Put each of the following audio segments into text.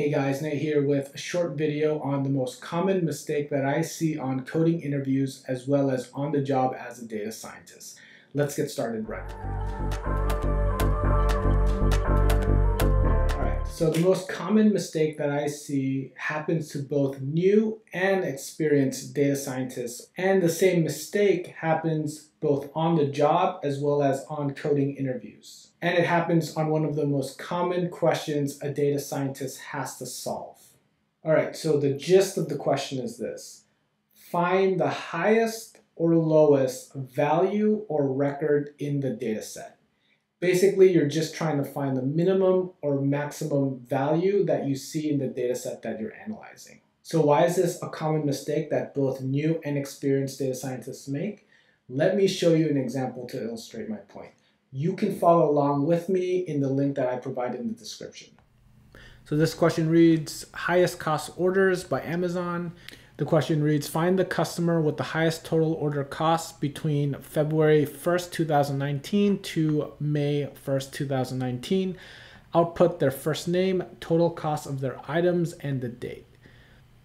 Hey guys, Nate here with a short video on the most common mistake that I see on coding interviews as well as on the job as a data scientist. Let's get started right Alright, so the most common mistake that I see happens to both new and experienced data scientists, and the same mistake happens both on the job as well as on coding interviews and it happens on one of the most common questions a data scientist has to solve. All right, so the gist of the question is this. Find the highest or lowest value or record in the data set. Basically, you're just trying to find the minimum or maximum value that you see in the data set that you're analyzing. So why is this a common mistake that both new and experienced data scientists make? Let me show you an example to illustrate my point you can follow along with me in the link that I provide in the description. So this question reads, highest cost orders by Amazon. The question reads, find the customer with the highest total order cost between February 1st, 2019 to May 1st, 2019. Output their first name, total cost of their items, and the date.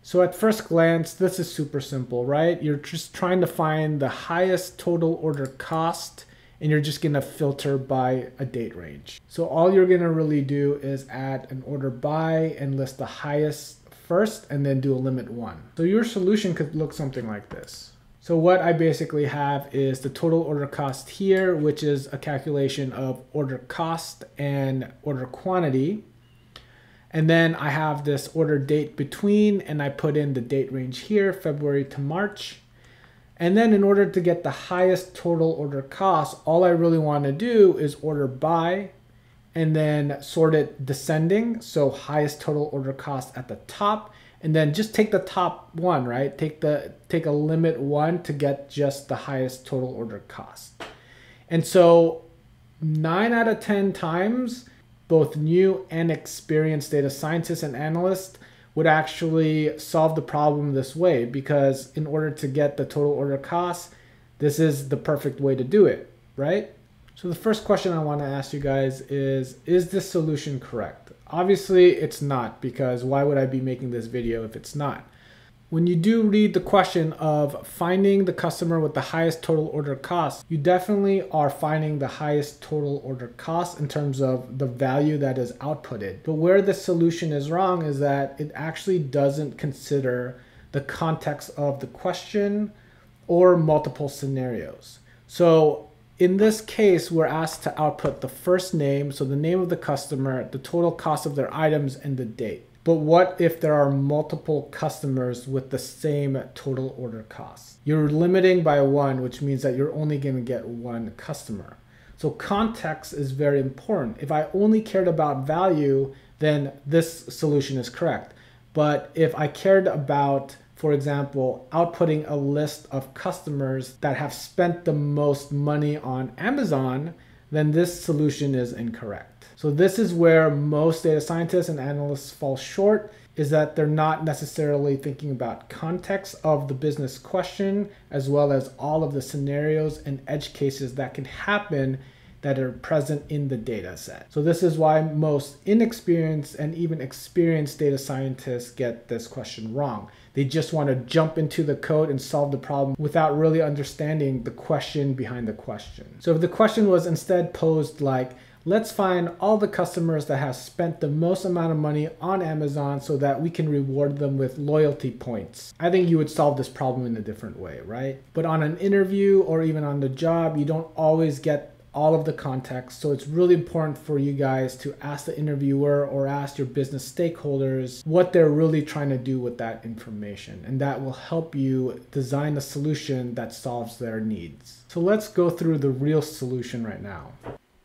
So at first glance, this is super simple, right? You're just trying to find the highest total order cost and you're just gonna filter by a date range. So all you're gonna really do is add an order by and list the highest first and then do a limit one. So your solution could look something like this. So what I basically have is the total order cost here, which is a calculation of order cost and order quantity. And then I have this order date between and I put in the date range here, February to March. And then in order to get the highest total order cost, all I really want to do is order by and then sort it descending. So highest total order cost at the top and then just take the top one, right? Take the take a limit one to get just the highest total order cost. And so nine out of 10 times, both new and experienced data scientists and analysts would actually solve the problem this way because in order to get the total order cost, this is the perfect way to do it, right? So the first question I want to ask you guys is, is this solution correct? Obviously it's not because why would I be making this video if it's not? When you do read the question of finding the customer with the highest total order cost, you definitely are finding the highest total order cost in terms of the value that is outputted. But where the solution is wrong is that it actually doesn't consider the context of the question or multiple scenarios. So in this case, we're asked to output the first name, so the name of the customer, the total cost of their items, and the date. But what if there are multiple customers with the same total order cost? You're limiting by one, which means that you're only going to get one customer. So context is very important. If I only cared about value, then this solution is correct. But if I cared about, for example, outputting a list of customers that have spent the most money on Amazon, then this solution is incorrect. So this is where most data scientists and analysts fall short is that they're not necessarily thinking about context of the business question as well as all of the scenarios and edge cases that can happen that are present in the data set. So this is why most inexperienced and even experienced data scientists get this question wrong. They just want to jump into the code and solve the problem without really understanding the question behind the question. So if the question was instead posed like, let's find all the customers that have spent the most amount of money on Amazon so that we can reward them with loyalty points. I think you would solve this problem in a different way, right? But on an interview or even on the job, you don't always get all of the context. So it's really important for you guys to ask the interviewer or ask your business stakeholders what they're really trying to do with that information. And that will help you design a solution that solves their needs. So let's go through the real solution right now.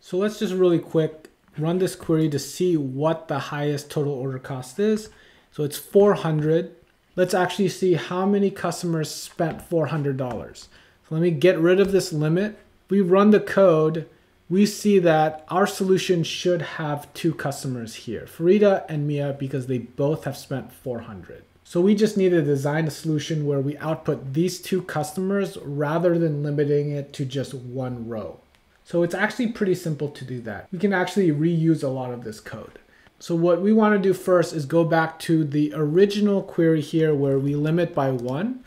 So let's just really quick run this query to see what the highest total order cost is. So it's 400. Let's actually see how many customers spent $400. So let me get rid of this limit. We run the code. We see that our solution should have two customers here, Farida and Mia, because they both have spent 400. So we just need to design a solution where we output these two customers rather than limiting it to just one row. So it's actually pretty simple to do that. We can actually reuse a lot of this code. So what we want to do first is go back to the original query here where we limit by one.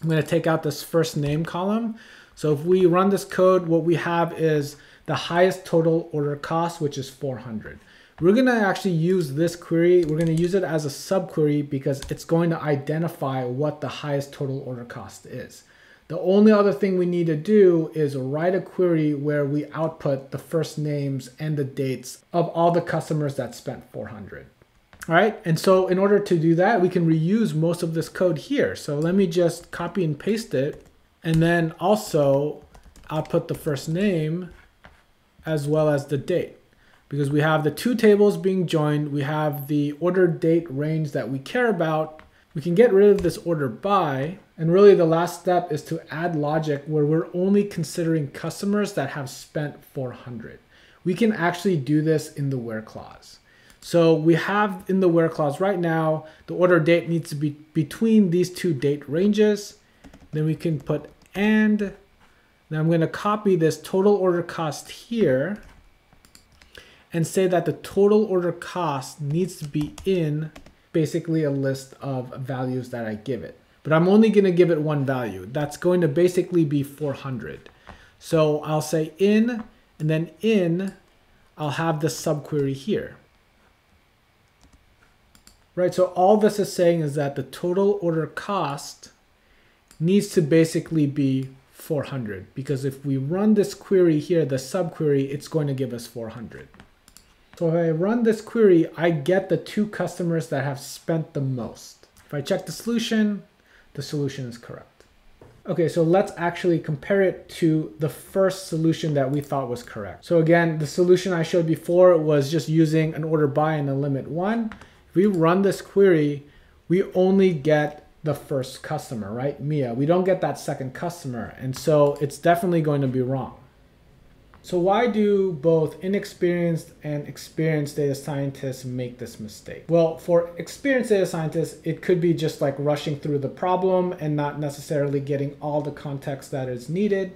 I'm going to take out this first name column. So if we run this code, what we have is the highest total order cost, which is 400. We're to actually use this query. We're to use it as a subquery because it's going to identify what the highest total order cost is. The only other thing we need to do is write a query where we output the first names and the dates of all the customers that spent 400. All right, and so in order to do that, we can reuse most of this code here. So let me just copy and paste it, and then also output the first name as well as the date. Because we have the two tables being joined, we have the order date range that we care about, we can get rid of this order by, and really the last step is to add logic where we're only considering customers that have spent 400. We can actually do this in the where clause. So we have in the where clause right now, the order date needs to be between these two date ranges. Then we can put and, then I'm gonna copy this total order cost here and say that the total order cost needs to be in basically a list of values that I give it. But I'm only going to give it one value. That's going to basically be 400. So I'll say in, and then in, I'll have the subquery here. Right, so all this is saying is that the total order cost needs to basically be 400 because if we run this query here, the subquery, it's going to give us 400. So if I run this query, I get the two customers that have spent the most. If I check the solution, the solution is correct. Okay, so let's actually compare it to the first solution that we thought was correct. So again, the solution I showed before was just using an order by and a limit one. If we run this query, we only get the first customer, right? Mia. We don't get that second customer. And so it's definitely going to be wrong. So why do both inexperienced and experienced data scientists make this mistake? Well, for experienced data scientists, it could be just like rushing through the problem and not necessarily getting all the context that is needed.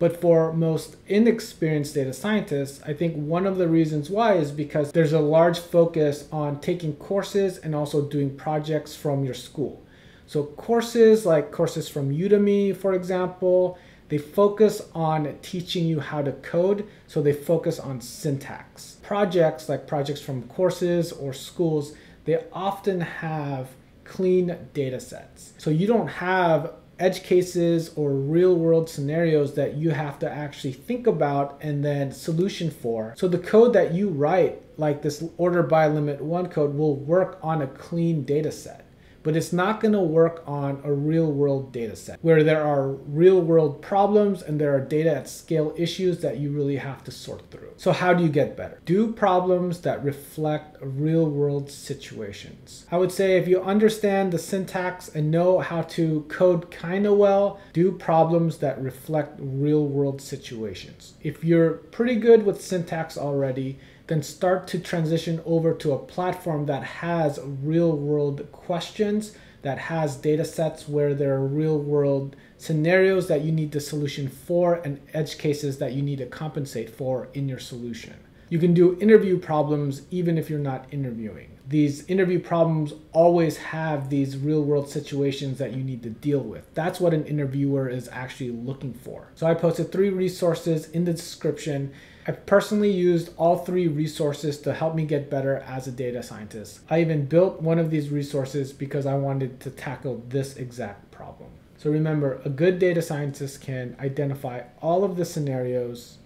But for most inexperienced data scientists, I think one of the reasons why is because there's a large focus on taking courses and also doing projects from your school. So courses like courses from Udemy, for example, they focus on teaching you how to code, so they focus on syntax. Projects like projects from courses or schools, they often have clean data sets. So you don't have edge cases or real world scenarios that you have to actually think about and then solution for. So the code that you write, like this order by limit one code, will work on a clean data set but it's not going to work on a real world data set where there are real world problems and there are data at scale issues that you really have to sort through. So how do you get better? Do problems that reflect real world situations. I would say if you understand the syntax and know how to code kind of well, do problems that reflect real world situations. If you're pretty good with syntax already, then start to transition over to a platform that has real world questions, that has data sets where there are real world scenarios that you need the solution for and edge cases that you need to compensate for in your solution. You can do interview problems even if you're not interviewing. These interview problems always have these real world situations that you need to deal with. That's what an interviewer is actually looking for. So I posted three resources in the description I've personally used all three resources to help me get better as a data scientist. I even built one of these resources because I wanted to tackle this exact problem. So remember, a good data scientist can identify all of the scenarios,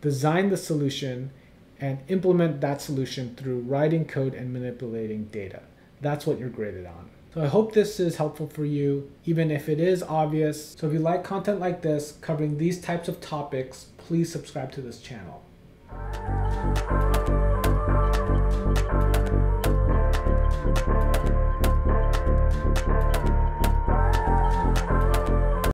design the solution, and implement that solution through writing code and manipulating data. That's what you're graded on. So I hope this is helpful for you, even if it is obvious. So if you like content like this, covering these types of topics, please subscribe to this channel.